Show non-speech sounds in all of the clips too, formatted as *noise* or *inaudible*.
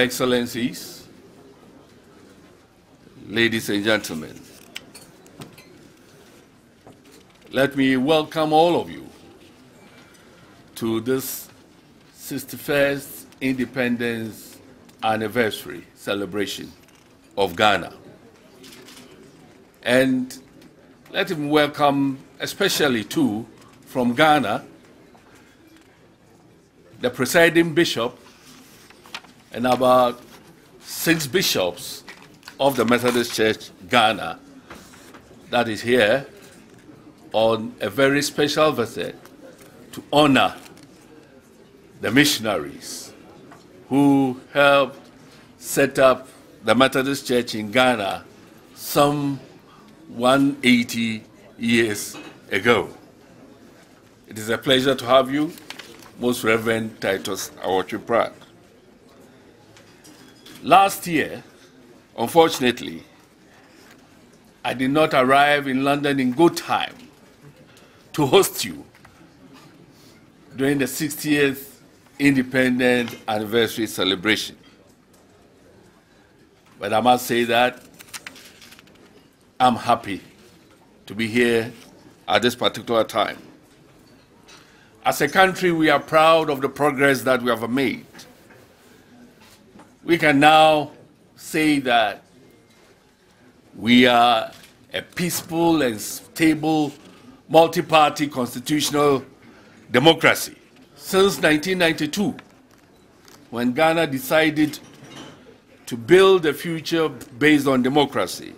Excellencies, ladies and gentlemen, let me welcome all of you to this 61st Independence Anniversary celebration of Ghana. And let him welcome, especially too, from Ghana, the presiding bishop and about six bishops of the Methodist Church Ghana that is here on a very special visit to honor the missionaries who helped set up the Methodist Church in Ghana some 180 years ago. It is a pleasure to have you, Most Reverend Titus Awotwi Pratt. Last year, unfortunately, I did not arrive in London in good time to host you during the 60th Independence Anniversary celebration. But I must say that I'm happy to be here at this particular time. As a country, we are proud of the progress that we have made we can now say that we are a peaceful and stable multi-party constitutional democracy. Since 1992, when Ghana decided to build a future based on democracy,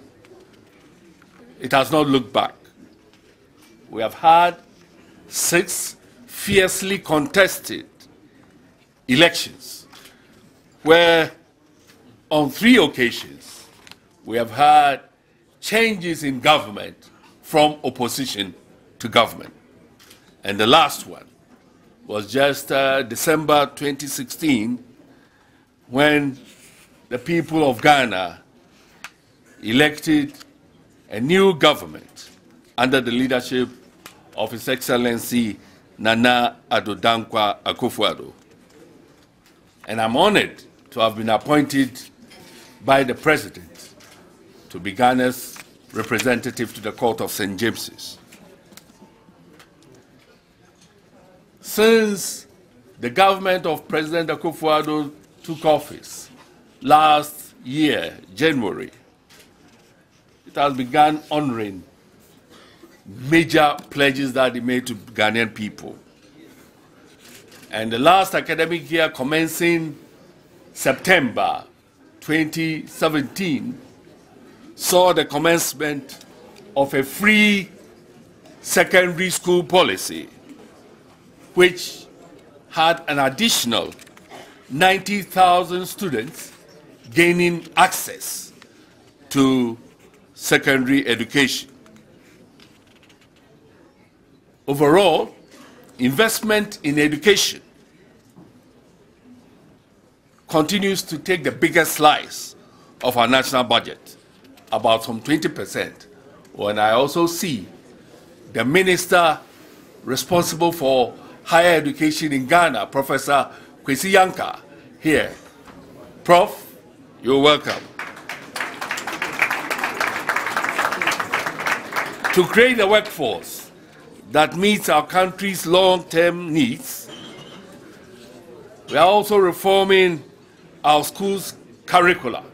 it has not looked back. We have had six fiercely contested elections where on three occasions we have had changes in government from opposition to government. And the last one was just uh, December 2016 when the people of Ghana elected a new government under the leadership of His Excellency Nana Addo Dankwa Akufo-Addo. And I'm honored to have been appointed by the President to be Ghana's representative to the Court of St. James's. Since the government of President Akufo-Addo took office last year, January, it has begun honoring major pledges that he made to Ghanaian people. And the last academic year commencing September 2017 saw the commencement of a free secondary school policy, which had an additional 90,000 students gaining access to secondary education. Overall, investment in education continues to take the biggest slice of our national budget, about some 20%. When I also see the minister responsible for higher education in Ghana, Professor Kwesi Yankah, here. Prof, you're welcome. to create a workforce that meets our country's long-term needs, we are also reforming our school's curricula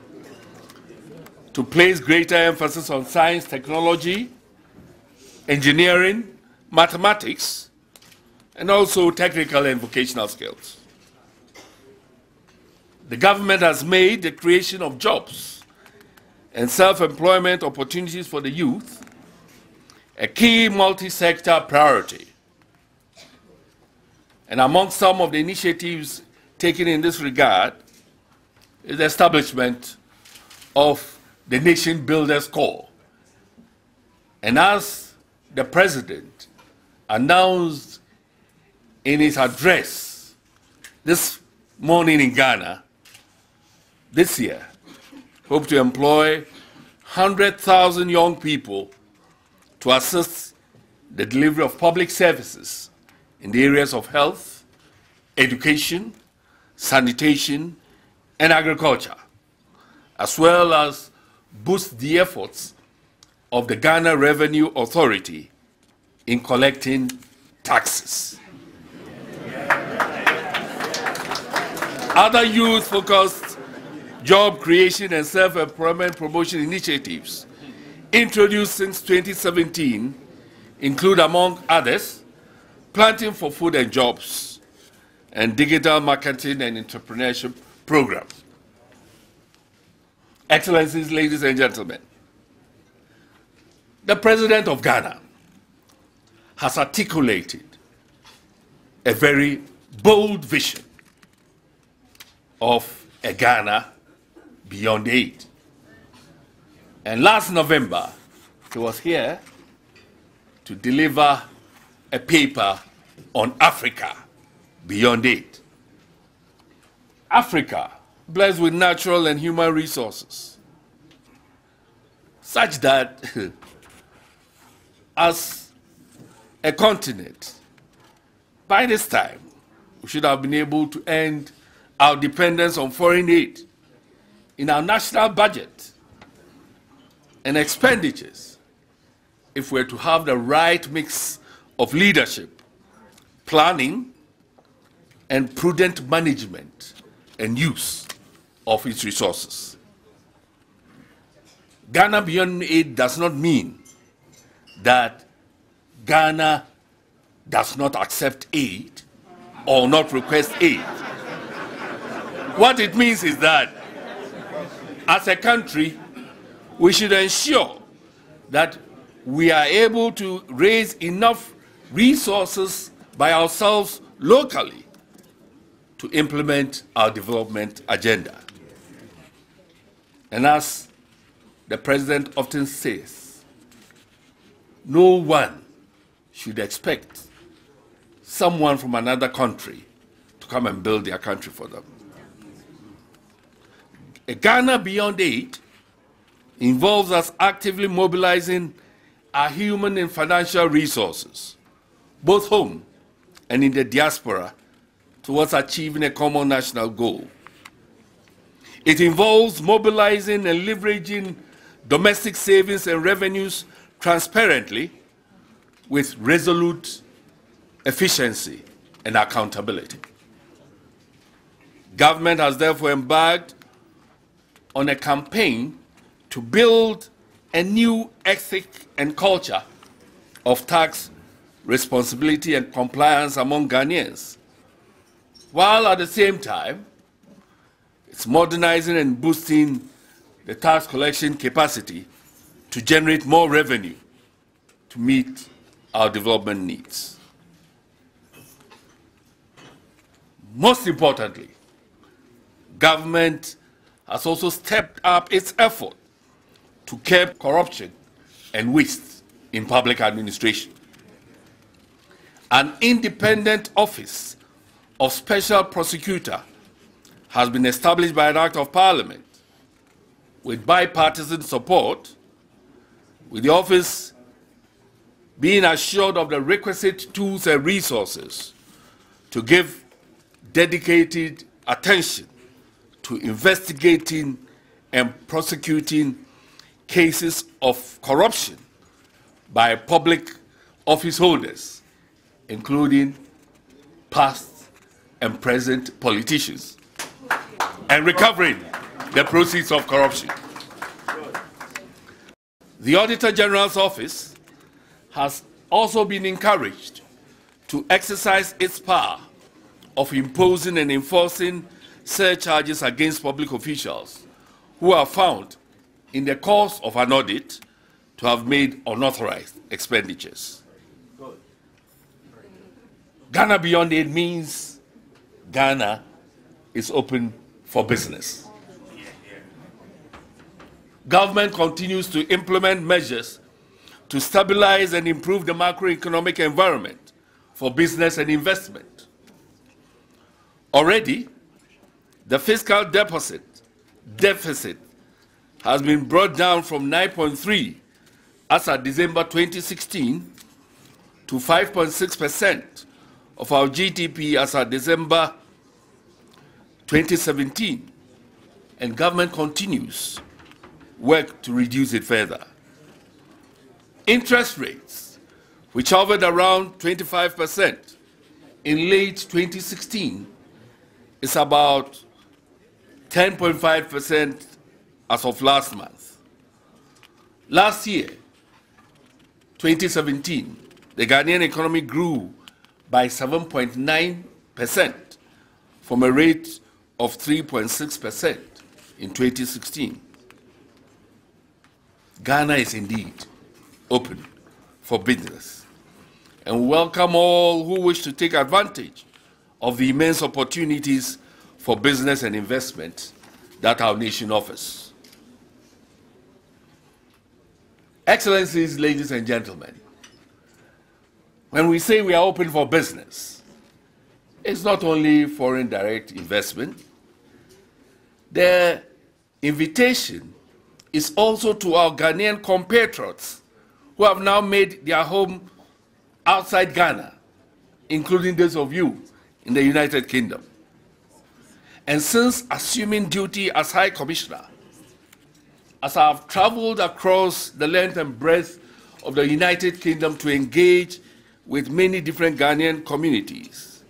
to place greater emphasis on science, technology, engineering, mathematics, and also technical and vocational skills. The government has made the creation of jobs and self-employment opportunities for the youth a key multi-sector priority. And among some of the initiatives taken in this regard the establishment of the Nation Builders Corps. And as the President announced in his address this morning in Ghana, this year, hope to employ 100,000 young people to assist the delivery of public services in the areas of health, education, sanitation, and agriculture, as well as boost the efforts of the Ghana Revenue Authority in collecting taxes. Other youth-focused job creation and self-employment promotion initiatives introduced since 2017 include, among others, planting for food and jobs, and digital marketing and entrepreneurship programs. Excellencies, ladies and gentlemen, the President of Ghana has articulated a very bold vision of a Ghana beyond aid. And last November, he was here to deliver a paper on Africa beyond aid. Africa, blessed with natural and human resources, such that *laughs* as a continent, by this time, we should have been able to end our dependence on foreign aid in our national budget and expenditures if we're to have the right mix of leadership, planning, and prudent management and use of its resources. Ghana Beyond Aid does not mean that Ghana does not accept aid or not request aid. What it means is that as a country, we should ensure that we are able to raise enough resources by ourselves locally to implement our development agenda. And as the president often says, no one should expect someone from another country to come and build their country for them. A Ghana Beyond Aid involves us actively mobilizing our human and financial resources, both home and in the diaspora, towards achieving a common national goal. It involves mobilizing and leveraging domestic savings and revenues transparently with resolute efficiency and accountability. Government has therefore embarked on a campaign to build a new ethic and culture of tax responsibility and compliance among Ghanaians, while at the same time, it's modernizing and boosting the tax collection capacity to generate more revenue to meet our development needs. Most importantly, government has also stepped up its effort to curb corruption and waste in public administration. An independent office of special prosecutor has been established by an act of parliament with bipartisan support, with the office being assured of the requisite tools and resources to give dedicated attention to investigating and prosecuting cases of corruption by public office holders, including past and present politicians, and recovering the proceeds of corruption. The Auditor General's office has also been encouraged to exercise its power of imposing and enforcing surcharges against public officials who are found in the course of an audit to have made unauthorized expenditures. Ghana Beyond Aid means Ghana is open for business. Government continues to implement measures to stabilize and improve the macroeconomic environment for business and investment. Already, the fiscal deficit, deficit has been brought down from 9.3 as of December 2016 to 5.6% of our GDP as of December 2017, and government continues work to reduce it further. Interest rates, which hovered around 25% in late 2016, is about 10.5% as of last month. Last year, 2017, the Ghanaian economy grew by 7.9% from a rate of 3.6% in 2016. Ghana is indeed open for business and welcome all who wish to take advantage of the immense opportunities for business and investment that our nation offers. Excellencies, ladies and gentlemen, when we say we are open for business, it's not only foreign direct investment. The invitation is also to our Ghanaian compatriots who have now made their home outside Ghana, including those of you in the United Kingdom. And since assuming duty as High Commissioner, as I have traveled across the length and breadth of the United Kingdom to engage with many different Ghanaian communities,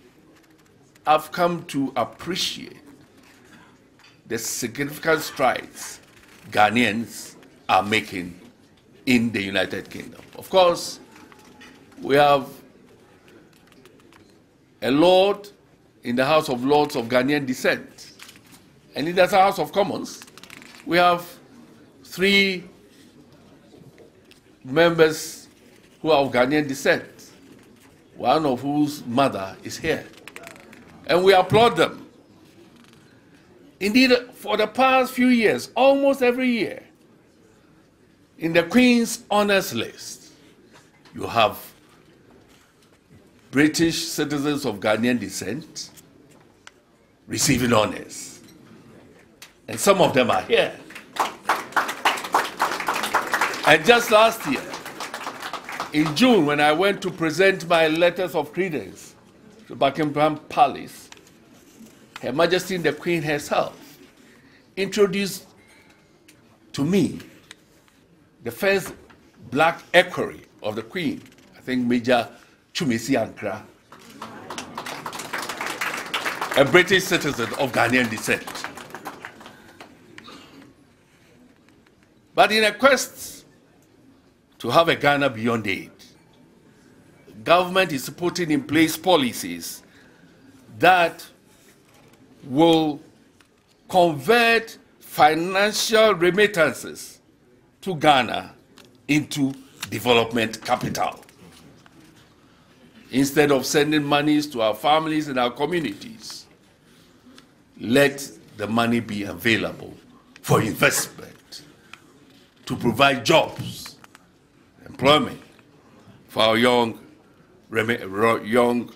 I've come to appreciate the significant strides Ghanaians are making in the United Kingdom. Of course, we have a Lord in the House of Lords of Ghanaian descent. And in the House of Commons, we have three members who are of Ghanaian descent, one of whose mother is here. And we applaud them. Indeed, for the past few years, almost every year, in the Queen's Honours List, you have British citizens of Ghanaian descent receiving honours. And some of them are here. And just last year, in June, when I went to present my letters of credence to Buckingham Palace, Her Majesty the Queen herself introduced to me the first black equerry of the Queen, I think Major Twumasi Ankrah, a British citizen of Ghanaian descent. But in a quest to have a Ghana beyond aid, government is putting in place policies that will convert financial remittances to Ghana into development capital. Instead of sending monies to our families and our communities, let the money be available for investment to provide jobs, employment for our young, young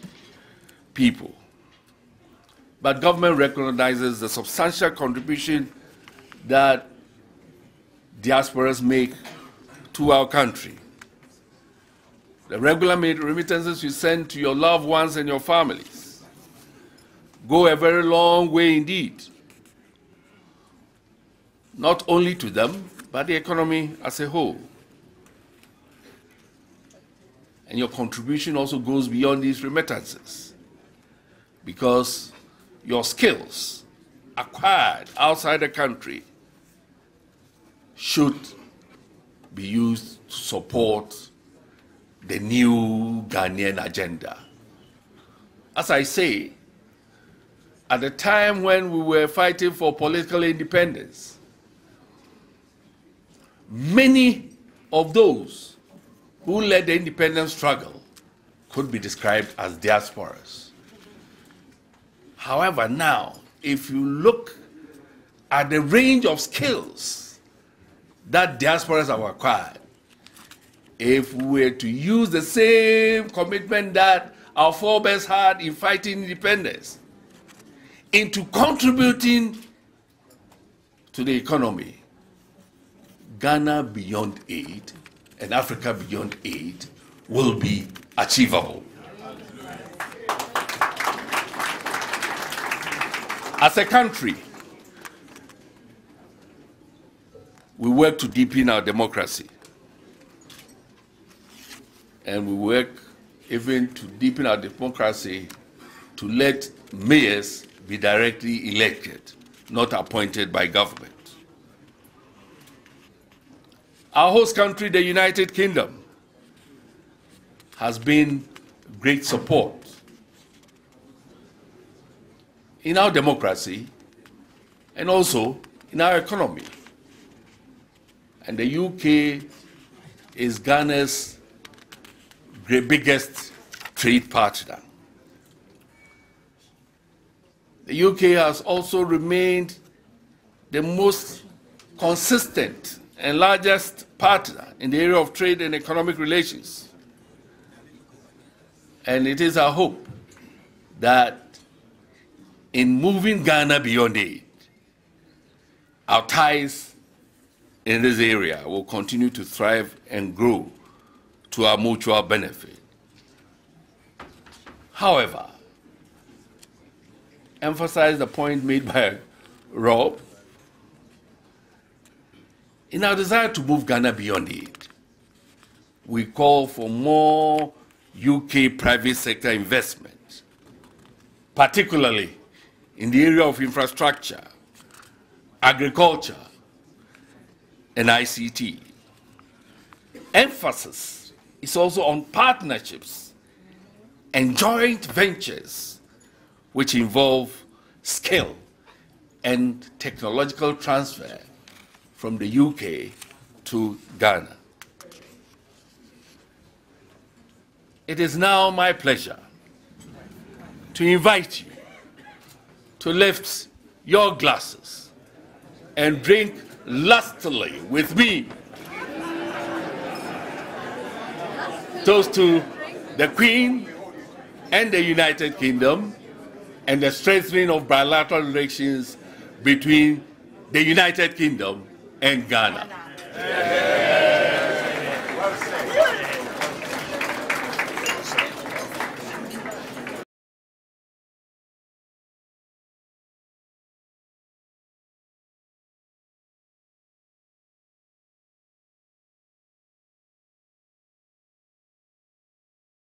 people. But government recognizes the substantial contribution that diasporas make to our country. The regular remittances you send to your loved ones and your families go a very long way indeed. Not only to them, but the economy as a whole. And your contribution also goes beyond these remittances because your skills acquired outside the country should be used to support the new Ghanaian agenda. As I say, at the time when we were fighting for political independence, many of those who led the independence struggle could be described as diasporas. However, now, if you look at the range of skills that diasporas have acquired, if we were to use the same commitment that our forebears had in fighting independence into contributing to the economy, Ghana beyond aid and Africa beyond aid will be achievable. As a country, we work to deepen our democracy. And we work even to deepen our democracy to let mayors be directly elected, not appointed by government. Our host country, the United Kingdom, has been great support in our democracy and also in our economy. And the UK is Ghana's biggest trade partner. The UK has also remained the most consistent and largest partner in the area of trade and economic relations. And it is our hope that in moving Ghana beyond aid, our ties in this area will continue to thrive and grow to our mutual benefit. However, emphasize the point made by Rob. In our desire to move Ghana beyond aid, we call for more UK private sector investment, particularly in the area of infrastructure, agriculture, and ICT. Emphasis is also on partnerships and joint ventures which involve skill and technological transfer from the UK to Ghana. It is now my pleasure to invite you to lift your glasses and drink lustily with me. Toast to the Queen and the United Kingdom and the strengthening of bilateral relations between the United Kingdom and Ghana.